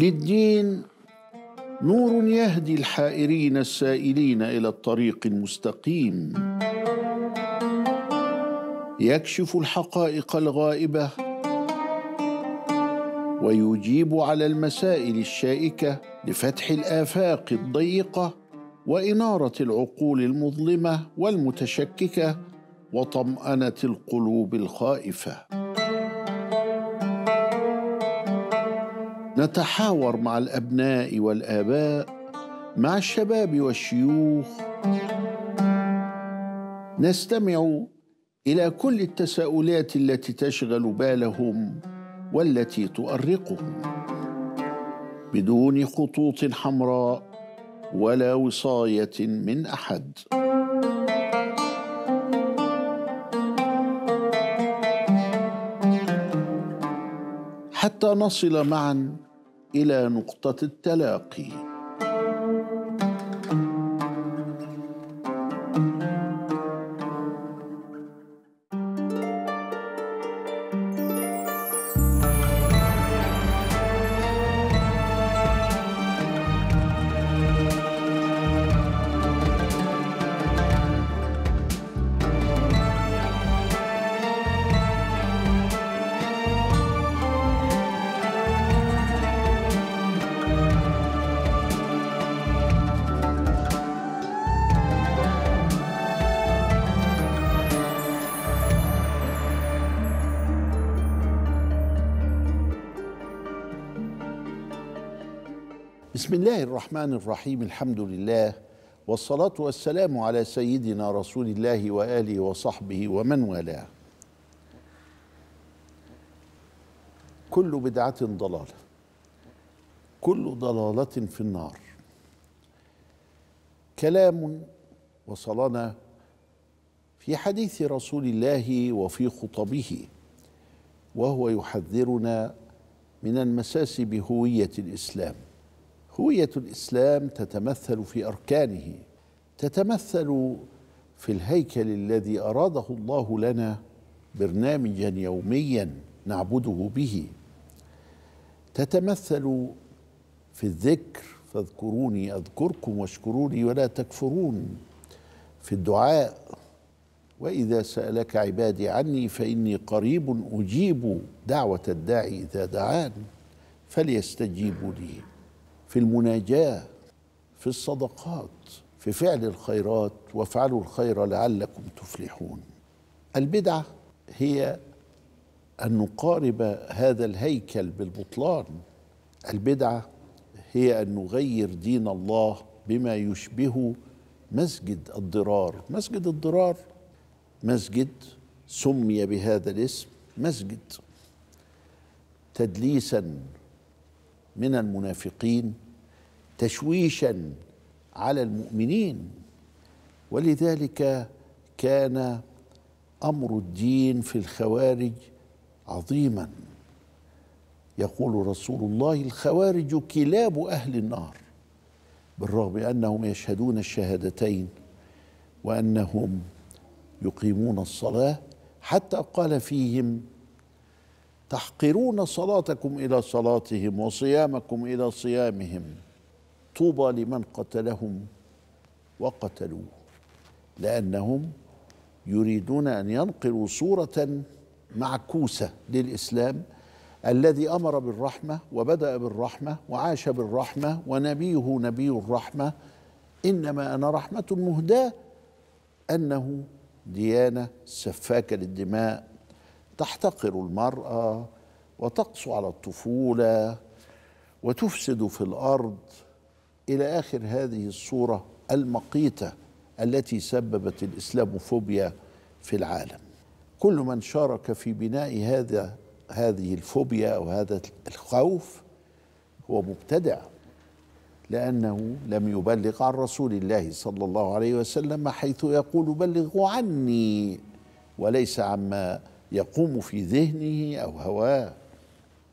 للدين نور يهدي الحائرين السائلين إلى الطريق المستقيم. يكشف الحقائق الغائبة ويجيب على المسائل الشائكة لفتح الآفاق الضيقة وإنارة العقول المظلمة والمتشككة وطمأنة القلوب الخائفة. نتحاور مع الأبناء والآباء مع الشباب والشيوخ. نستمع إلى كل التساؤلات التي تشغل بالهم والتي تؤرقهم. بدون خطوط حمراء ولا وصاية من أحد. حتى نصل معا إلى نقطة التلاقي. بسم الله الرحمن الرحيم الحمد لله والصلاة والسلام على سيدنا رسول الله وآله وصحبه ومن والاه. كل بدعة ضلالة كل ضلالة في النار. كلام وصلنا في حديث رسول الله وفي خطبه وهو يحذرنا من المساس بهوية الإسلام. هوية الإسلام تتمثل في أركانه تتمثل في الهيكل الذي أراده الله لنا برنامجا يوميا نعبده به. تتمثل في الذكر فاذكروني أذكركم واشكروني ولا تكفرون. في الدعاء وإذا سألك عبادي عني فإني قريب أجيب دعوة الداعي إذا دعان فليستجيبوا لي. في المناجاة في الصدقات في فعل الخيرات وافعلوا الخير لعلكم تفلحون. البدعة هي أن نقارب هذا الهيكل بالبطلان. البدعة هي أن نغير دين الله بما يشبه مسجد الضرار. مسجد الضرار مسجد سمي بهذا الاسم مسجد تدليسا من المنافقين تشويشا على المؤمنين ولذلك كان أمر الدين في الخوارج عظيما. يقول رسول الله الخوارج كلاب أهل النار بالرغم أنهم يشهدون الشهادتين وأنهم يقيمون الصلاة حتى قال فيهم تحقرون صلاتكم إلى صلاتهم وصيامكم إلى صيامهم. طوبى لمن قتلهم وقتلوه لأنهم يريدون أن ينقلوا صورة معكوسة للإسلام الذي أمر بالرحمة وبدأ بالرحمة وعاش بالرحمة ونبيه نبي الرحمة. إنما أنا رحمة مهداة أنه ديانة سفاكة للدماء تحتقر المرأة وتقسو على الطفولة وتفسد في الأرض. إلى آخر هذه الصورة المقيتة التي سببت الإسلاموفوبيا في العالم. كل من شارك في بناء هذا هذه الفوبيا أو هذا الخوف هو مبتدع لأنه لم يبلغ عن رسول الله صلى الله عليه وسلم حيث يقول بلغوا عني وليس عما يقوم في ذهنه أو هواه.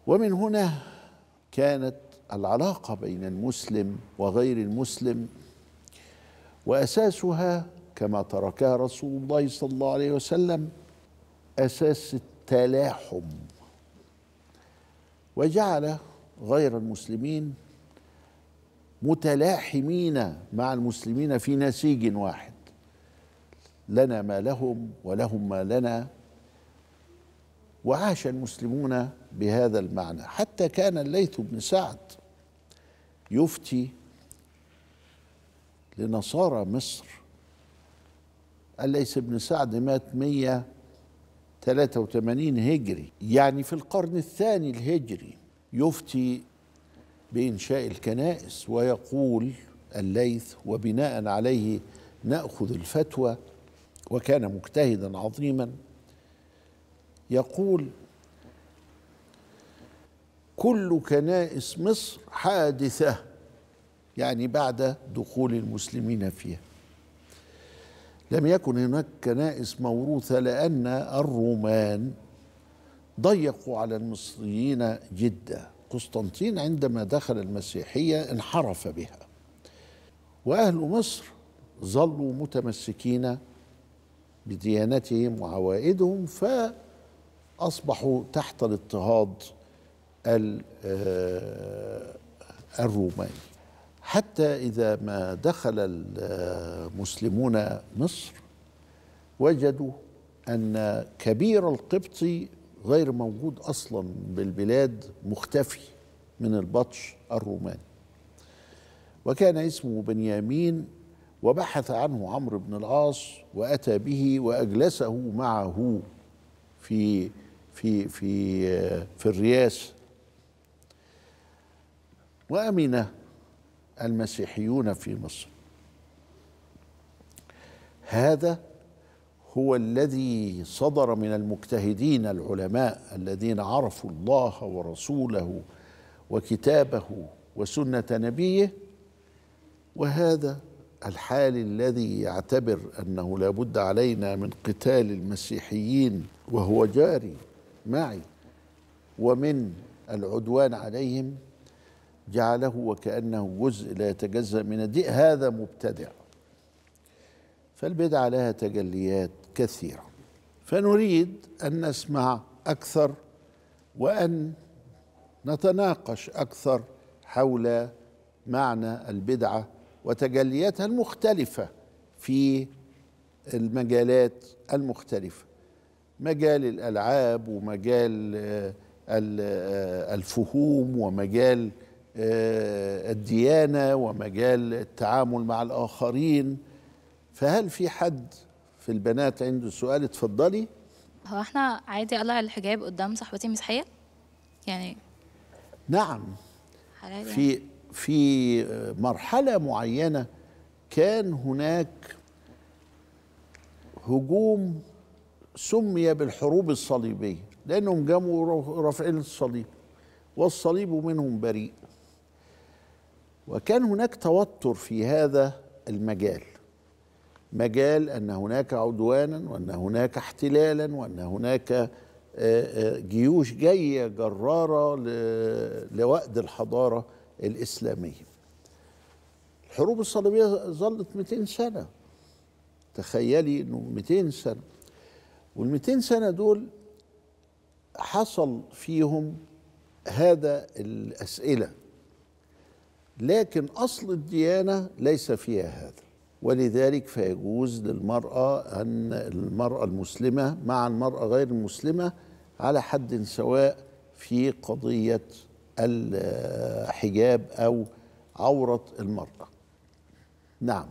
ومن هنا كانت العلاقة بين المسلم وغير المسلم وأساسها كما تركها رسول الله صلى الله عليه وسلم أساس التلاحم. وجعل غير المسلمين متلاحمين مع المسلمين في نسيج واحد. لنا ما لهم ولهم ما لنا وعاش المسلمون بهذا المعنى. حتى كان الليث بن سعد يفتي لنصارى مصر. الليث بن سعد مات 183 هجري يعني في القرن الثاني الهجري يفتي بإنشاء الكنائس ويقول الليث وبناء عليه نأخذ الفتوى وكان مجتهدا عظيما. يقول كل كنائس مصر حادثة. يعني بعد دخول المسلمين فيها. لم يكن هناك كنائس موروثة لأن الرومان ضيقوا على المصريين جدا. قسطنطين عندما دخل المسيحية انحرف بها. وأهل مصر ظلوا متمسكين بديانتهم وعوائدهم فأصبحوا تحت الاضطهاد الروماني. حتى إذا ما دخل المسلمون مصر وجدوا أن كبير القبطي غير موجود أصلا بالبلاد مختفي من البطش الروماني. وكان اسمه بنيامين وبحث عنه عمرو بن العاص وأتى به وأجلسه معه في في في في الرياس. وأمن المسيحيون في مصر. هذا هو الذي صدر من المجتهدين العلماء الذين عرفوا الله ورسوله وكتابه وسنة نبيه. وهذا الحال الذي يعتبر أنه لا بد علينا من قتال المسيحيين وهو جاري معي. ومن العدوان عليهم جعله وكأنه جزء لا يتجزأ من الدين. هذا مبتدع. فالبدعه لها تجليات كثيرة. فنريد أن نسمع أكثر وأن نتناقش أكثر حول معنى البدعة وتجلياتها المختلفة في المجالات المختلفة. مجال الألعاب ومجال آه، آه، الفهوم ومجال آه، الديانة ومجال التعامل مع الآخرين. فهل في حد في البنات عنده سؤال؟ اتفضلي. هو إحنا عادي اقلع الحجاب قدام صاحبتي مسيحية؟ يعني نعم. في في مرحلة معينة كان هناك هجوم سمي بالحروب الصليبية لأنهم قاموا رافعين الصليب والصليب منهم بريء وكان هناك توتر في هذا المجال مجال أن هناك عدوانا وأن هناك احتلالا وأن هناك جيوش جاية جرارة لوأد الحضارة الإسلامية. الحروب الصليبية ظلت 200 سنة. تخيلي إنه 200 سنة. وال 200 سنة دول حصل فيهم هذا الأسئلة. لكن أصل الديانة ليس فيها هذا. ولذلك فيجوز للمرأة أن المرأة المسلمة مع المرأة غير المسلمة على حد سواء في قضية الحجاب أو عورة المرأة نعم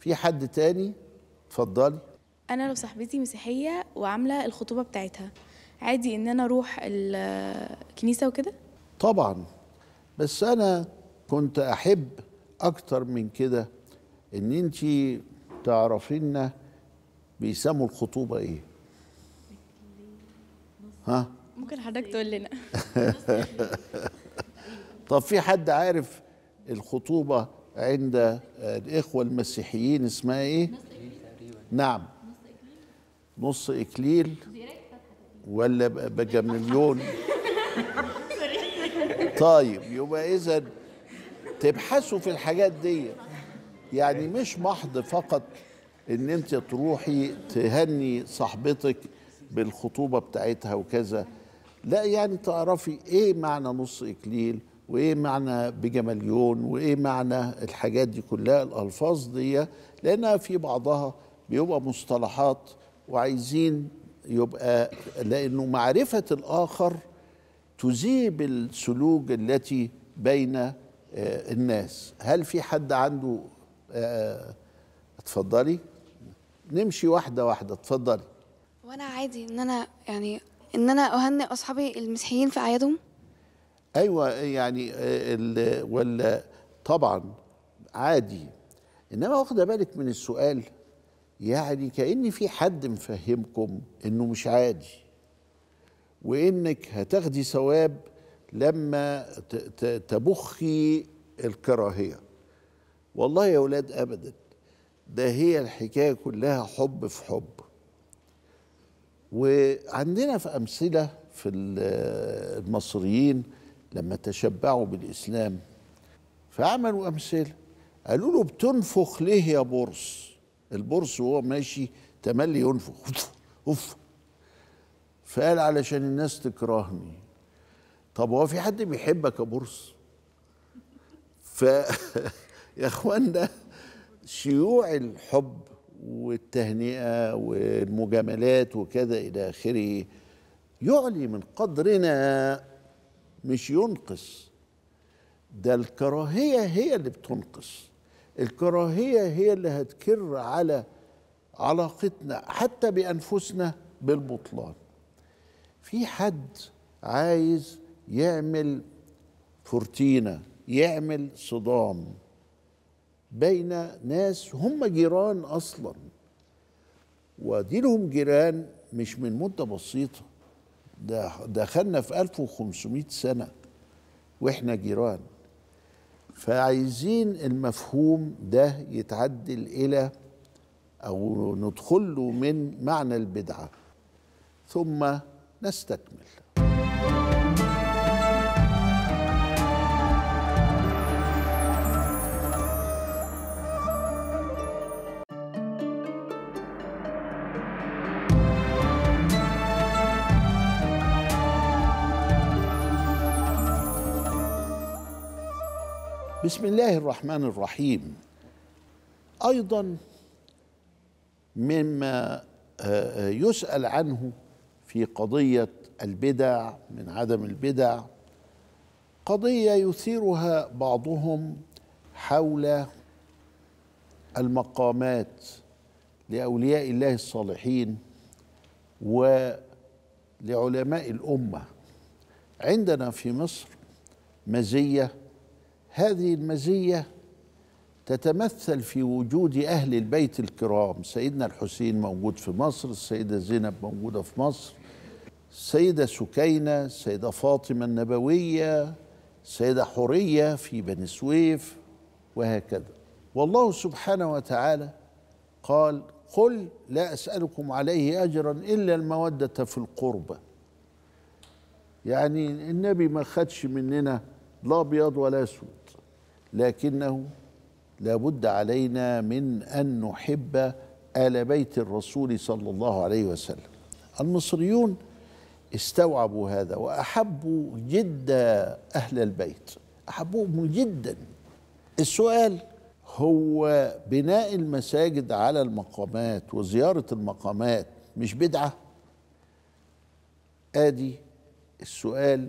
في حد تاني اتفضلي أنا لو صاحبتي مسيحية وعاملة الخطوبة بتاعتها عادي إن أنا أروح الكنيسة وكده؟ طبعا. بس أنا كنت أحب أكتر من كده إن أنت تعرفين بيسموا الخطوبة إيه. ها؟ ممكن حضرتك تقول لنا. طب في حد عارف الخطوبة عند الإخوة المسيحيين اسمها إيه؟ نعم. نص إكليل ولا بقى مليون؟ طيب يبقى إذا تبحثوا في الحاجات دي. يعني مش محض فقط إن أنت تروحي تهني صاحبتك بالخطوبة بتاعتها وكذا. لا يعني تعرفي إيه معنى نص إكليل وإيه معنى بجمليون وإيه معنى الحاجات دي كلها الألفاظ دي. لأنها في بعضها بيبقى مصطلحات وعايزين يبقى لأنه معرفة الآخر تذيب السلوك التي بين آه، الناس. هل في حد عنده آه، اتفضلي. نمشي واحدة واحدة اتفضلي. وأنا عادي إن أنا يعني إن أنا أهنئ أصحابي المسيحيين في أعيادهم؟ أيوه يعني آه، ولا طبعا عادي. إنما واخدة بالك من السؤال يعني كأن في حد مفهمكم إنه مش عادي. وإنك هتاخدي ثواب لما تبخي الكراهية. والله يا ولاد ابدا ده هي الحكاية كلها حب في حب. وعندنا في أمثلة في ال- المصريين لما تشبعوا بالإسلام فعملوا أمثلة قالوا له بتنفخ ليه يا برص البرص وهو ماشي تملي ينفخ. أوف. فقال علشان الناس تكرهني. طب هو في حد بيحبك يا برص ف يا اخوانا شيوع الحب والتهنئة والمجاملات وكذا إلى آخره. يعلي من قدرنا مش ينقص. ده الكراهية هي اللي بتنقص. الكراهيه هي اللي هتكر على علاقتنا حتى بأنفسنا بالبطلان في حد عايز يعمل فورتينا يعمل صدام بين ناس هم جيران أصلا ودي لهم جيران مش من مدة بسيطة. ده دخلنا في 1500 سنة وإحنا جيران. فعايزين المفهوم ده يتعدل إلى أو ندخل له من معنى البدعة ثم نستكمل. بسم الله الرحمن الرحيم. أيضا مما آه، يسأل عنه في قضية البدع من عدم البدع قضية يثيرها بعضهم حول المقامات لأولياء الله الصالحين ولعلماء الأمة. عندنا في مصر مزية هذه المزية تتمثل في وجود أهل البيت الكرام. سيدنا الحسين موجود في مصر السيدة زينب موجودة في مصر السيده سكينة السيده فاطمة النبوية السيده حورية في بني سويف وهكذا. والله سبحانه وتعالى قال قل لا أسألكم عليه أجرا إلا المودة في القربى يعني النبي ما خدش مننا لا أبيض ولا أسود. لكنه لابد علينا من أن نحب آل بيت الرسول صلى الله عليه وسلم. المصريون استوعبوا هذا وأحبوا جدا أهل البيت أحبوهم جدا. السؤال هو بناء المساجد على المقامات وزيارة المقامات مش بدعة؟ آدي السؤال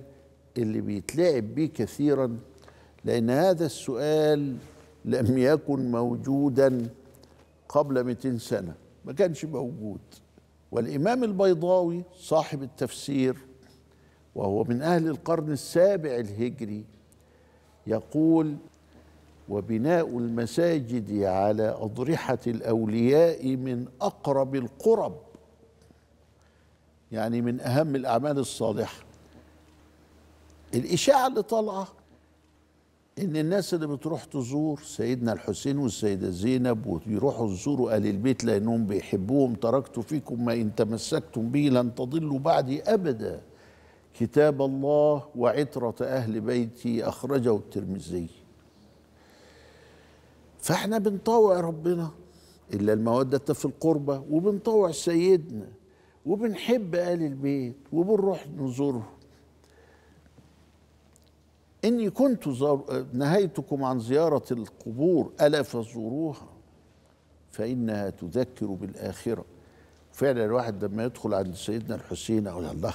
اللي بيتلعب بيه كثيرا لأن هذا السؤال لم يكن موجودا قبل 200 سنة ما كانش موجود. والإمام البيضاوي صاحب التفسير وهو من أهل القرن السابع الهجري يقول وبناء المساجد على أضرحة الأولياء من أقرب القرب يعني من أهم الأعمال الصالحة. الإشاعة اللي طالعة إن الناس اللي بتروح تزور سيدنا الحسين والسيدة زينب ويروحوا يزوروا آل البيت لأنهم بيحبوهم تركت فيكم ما إن تمسكتم به لن تضلوا بعدي أبدا. كتاب الله وعترة أهل بيتي أخرجه الترمذي. فإحنا بنطوع ربنا إلا المودة في القربى وبنطوع سيدنا وبنحب آل البيت وبنروح نزورهم. إني كنت زار... نهيتكم عن زيارة القبور ألا فزوروها؟ فإنها تذكر بالآخرة. فعلا الواحد لما يدخل عند سيدنا الحسين أقول الله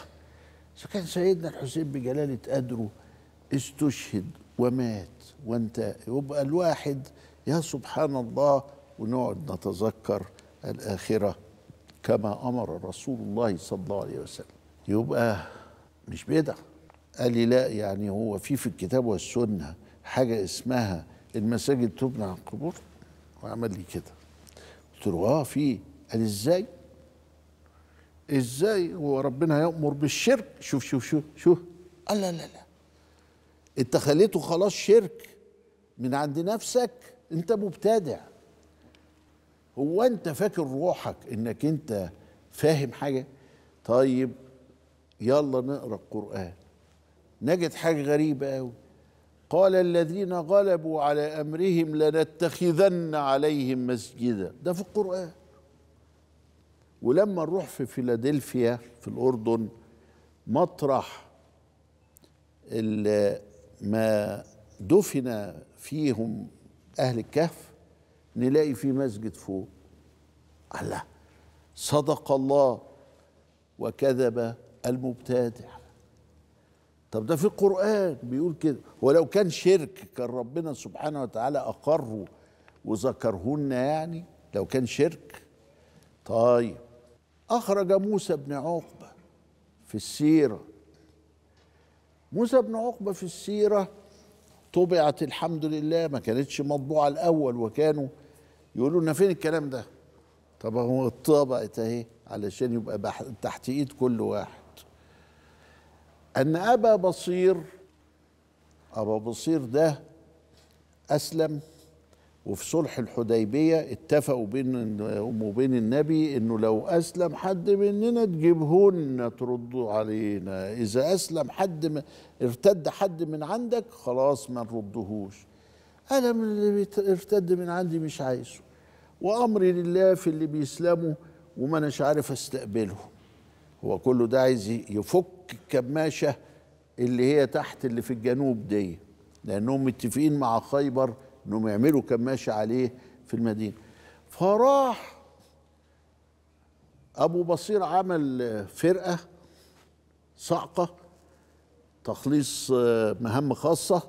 إذا كان سيدنا الحسين بجلالة قدره استشهد ومات وانت يبقى الواحد يا سبحان الله ونقعد نتذكر الآخرة كما أمر رسول الله صلى الله عليه وسلم. يبقى مش بدعة قال لي لا يعني هو في في الكتاب والسنة حاجة اسمها المساجد تبنى عن قبور وعمل لي كده. قلت له آه في. قال إزاي؟ إزاي؟ هو ربنا يأمر بالشرك. شوف شوف شوف شوف. قال لا لا لا. أنت خليته خلاص شرك من عند نفسك. أنت مبتدع. هو أنت فاكر روحك إنك أنت فاهم حاجة؟ طيب يلا نقرأ القرآن. نجد حاجة غريبة قوي قال الذين غلبوا على أمرهم لنتخذن عليهم مسجدا. ده في القرآن. ولما نروح في فيلادلفيا في الأردن مطرح ما دفن فيهم أهل الكهف نلاقي في مسجد فوق. الله صدق الله وكذب المبتدع. طب ده في القرآن بيقول كده. ولو كان شرك كان ربنا سبحانه وتعالى أقره وذكرهن يعني لو كان شرك. طيب أخرج موسى بن عقبة في السيرة. موسى بن عقبة في السيرة طبعت الحمد لله ما كانتش مطبوعة الأول وكانوا يقولوا لنا فين الكلام ده؟ طب هو اتطبعت أهي علشان يبقى تحت إيد كل واحد. أن أبا بصير أبا بصير ده أسلم وفي صلح الحديبية اتفقوا بين وبين النبي إنه لو أسلم حد مننا تجيبهن تردوا علينا. إذا أسلم حد ارتد حد من عندك خلاص ما نردهوش. أنا من اللي ارتد من عندي مش عايزه. وامري لله في اللي بيسلموا وما اناش عارف استقبلهم هو كله ده عايز ي- يفك الكماشة اللي هي تحت اللي في الجنوب دي لأنهم متفقين مع خيبر إنهم يعملوا كماشة عليه في المدينة. فراح أبو بصير عمل فرقة صعقه تخليص آه، مهام خاصة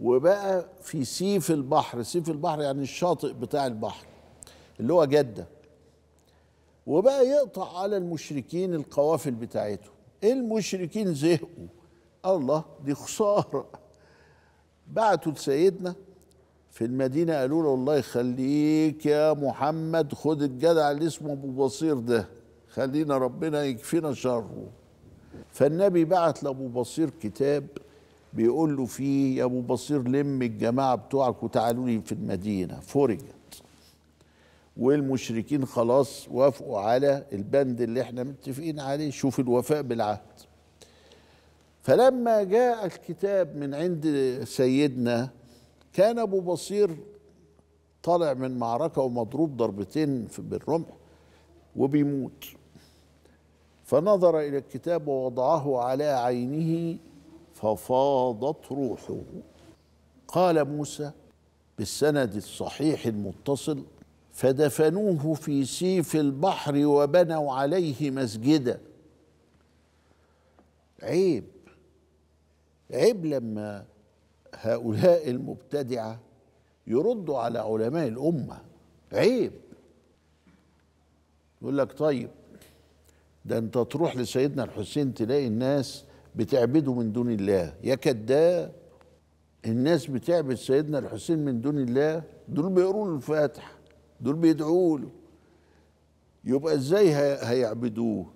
وبقى في سيف البحر. سيف البحر يعني الشاطئ بتاع البحر اللي هو جدة. وبقى يقطع على المشركين القوافل بتاعتهم المشركين زهقوا. الله دي خسارة. بعتوا لسيدنا في المدينة قالوا له الله يخليك يا محمد خد الجدع اللي اسمه أبو بصير ده خلينا ربنا يكفينا شره. فالنبي بعت لأبو بصير كتاب بيقول له فيه يا أبو بصير لم الجماعة بتوعك وتعالوا لي في المدينة فرجت والمشركين خلاص وافقوا على البند اللي إحنا متفقين عليه. شوف الوفاء بالعهد. فلما جاء الكتاب من عند سيدنا كان أبو بصير طالع من معركة ومضروب ضربتين بالرمح وبيموت. فنظر إلى الكتاب ووضعه على عينه ففاضت روحه. قال موسى بالسند الصحيح المتصل فدفنوه في سيف البحر وبنوا عليه مسجدا. عيب عيب لما هؤلاء المبتدعة يردوا على علماء الأمة. عيب. يقول لك طيب ده انت تروح لسيدنا الحسين تلاقي الناس بتعبده من دون الله. يا كذاب الناس بتعبد سيدنا الحسين من دون الله؟ دول بيقروا الفاتحه دول بيدعوا له. يبقى إزاي هي- هيعبدوه؟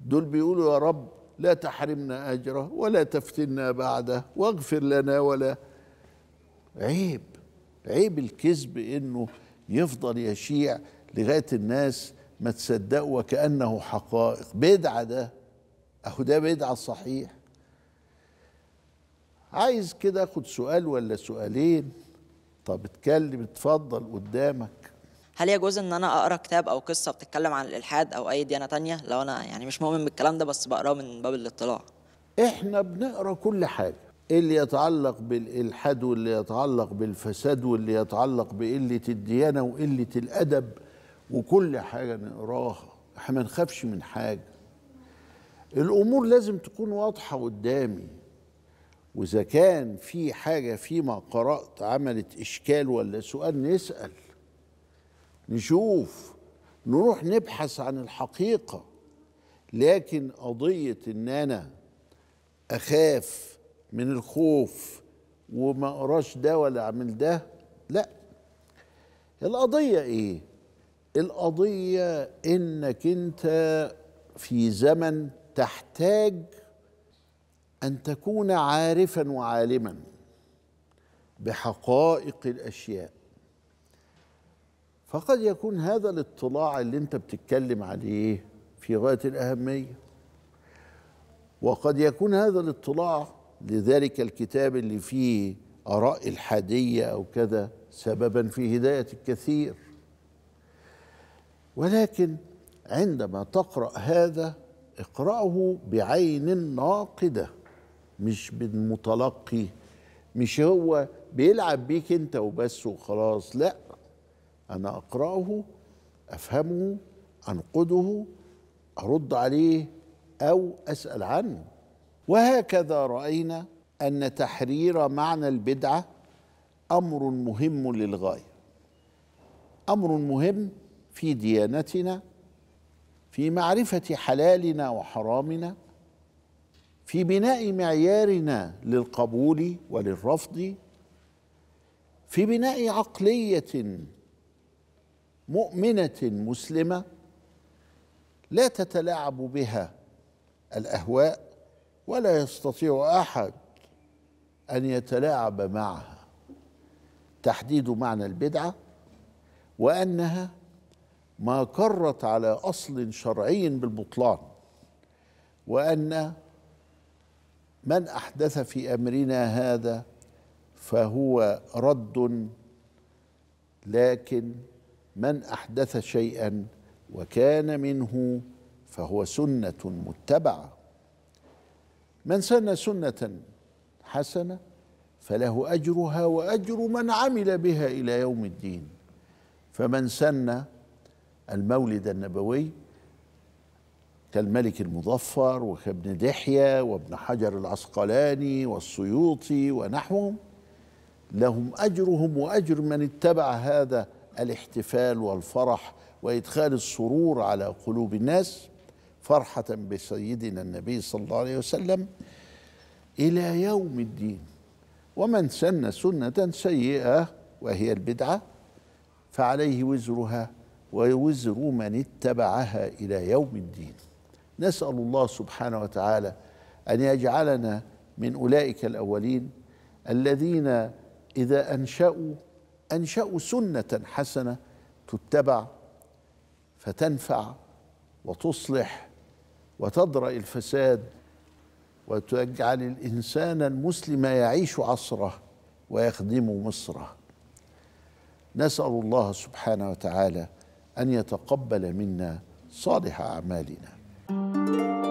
دول بيقولوا يا رب لا تحرمنا أجره ولا تفتنا بعده واغفر لنا ولا. عيب عيب الكذب إنه يفضل يشيع لغاية الناس ما تصدقوا وكأنه حقائق. بدعة ده أهو ده بدعة صحيح. عايز كده آخد سؤال ولا سؤالين؟ طب اتكلم اتفضل قدامك. هل يجوز إن أنا أقرأ كتاب أو قصة بتتكلم عن الإلحاد أو أي ديانة تانية؟ لو أنا يعني مش مؤمن بالكلام ده بس بقرأه من باب الاطلاع. إحنا بنقرأ كل حاجة. اللي يتعلق بالإلحاد واللي يتعلق بالفساد واللي يتعلق بقلة الديانة وقلة الأدب وكل حاجة نقراها. إحنا ما نخافش من حاجة. الأمور لازم تكون واضحة قدامي. وإذا كان في حاجة فيما قرأت عملت إشكال ولا سؤال نسأل نشوف نروح نبحث عن الحقيقة لكن قضية إن أنا أخاف من الخوف وما أقراش ده ولا أعمل ده لا القضية إيه؟ القضية إنك أنت في زمن تحتاج أن تكون عارفا وعالما بحقائق الأشياء. فقد يكون هذا الاطلاع اللي أنت بتتكلم عليه في غاية الأهمية. وقد يكون هذا الاطلاع لذلك الكتاب اللي فيه آراء الحادية أو كذا سببا في هداية الكثير. ولكن عندما تقرأ هذا اقرأه بعين ناقدة. مش بالمتلقي مش هو بيلعب بيك انت وبس وخلاص لا. أنا أقرأه أفهمه أنقده أرد عليه أو أسأل عنه. وهكذا رأينا أن تحرير معنى البدعة أمر مهم للغاية. أمر مهم في ديانتنا في معرفة حلالنا وحرامنا في بناء معيارنا للقبول وللرفض في بناء عقلية مؤمنة مسلمة لا تتلاعب بها الأهواء ولا يستطيع أحد أن يتلاعب معها. تحديد معنى البدعة وأنها ما كرت على أصل شرعي بالبطلان وأن من أحدث في أمرنا هذا فهو رد لكن من أحدث شيئا وكان منه فهو سنة متبعة. من سن سنة حسنة فله أجرها وأجر من عمل بها إلى يوم الدين. فمن سن المولد النبوي كالملك المظفر وكابن دحية وابن حجر العسقلاني والسيوطي ونحوهم لهم أجرهم وأجر من اتبع هذا الاحتفال والفرح وإدخال السرور على قلوب الناس فرحة بسيدنا النبي صلى الله عليه وسلم إلى يوم الدين. ومن سن سنة سيئة وهي البدعة فعليه وزرها ووزر من اتبعها إلى يوم الدين. نسأل الله سبحانه وتعالى أن يجعلنا من أولئك الأولين الذين إذا أنشأوا أنشأوا سنة حسنة تتبع فتنفع وتصلح وتدرأ الفساد وتجعل الإنسان المسلم يعيش عصره ويخدم مصره. نسأل الله سبحانه وتعالى أن يتقبل منا صالح أعمالنا. Thank you.